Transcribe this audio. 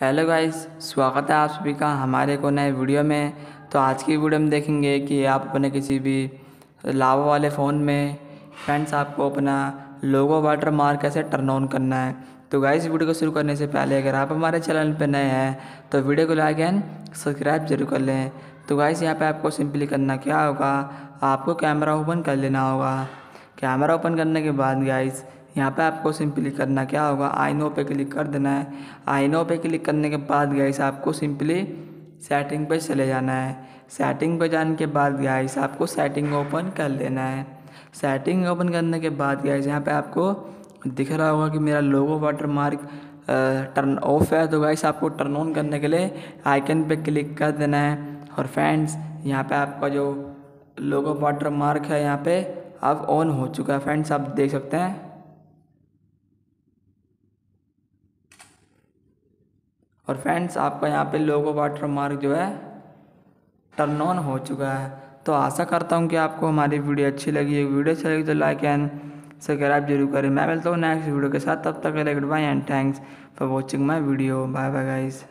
Hello guys, स्वागत है आप सभी का हमारे को नए वीडियो में। तो आज की वीडियो में देखेंगे कि आप अपने किसी भी लावा वाले फ़ोन में फ्रेंड्स आपको अपना लोगो वाटर मार्क कैसे टर्न ऑन करना है। तो गाइस, वीडियो को शुरू करने से पहले अगर आप हमारे चैनल पर नए हैं तो वीडियो को लाइक एंड सब्सक्राइब ज़रूर कर लें। तो गाइस, यहाँ पर आपको सिंपली करना क्या होगा, आपको कैमरा ओपन कर लेना होगा। कैमरा ओपन करने के बाद गाइस यहाँ पे आपको सिंपली करना क्या होगा? आइनो पे क्लिक कर देना है। आइनो पे क्लिक करने के बाद गाइस आपको सिंपली सेटिंग पे चले जाना है। सेटिंग पे जाने के बाद गाइस आपको सेटिंग ओपन कर लेना है। सेटिंग ओपन करने के बाद गाइस यहाँ पे आपको दिख रहा होगा कि मेरा logo watermark turn off है। तो गाइस आपको टर्न ऑन करने के लिए आइकन पे क्लिक कर देना है। और फ्रेंड्स यहाँ पे आपका जो लोगो वाटर मार्क है, यहाँ पे अब ऑन हो चुका है। फ्रेंड्स आप देख सकते हैं। और फ्रेंड्स आपका यहाँ पे लोगो वाटर मार्क जो है टर्न ऑन हो चुका है। तो आशा करता हूँ कि आपको हमारी वीडियो अच्छी लगी है वीडियो अच्छी लगी तो लाइक एंड सब्सक्राइब ज़रूर करें। मैं मिलता हूँ नेक्स्ट वीडियो के साथ। तब तक के लिए good bye and thanks for watching my video bye bye guys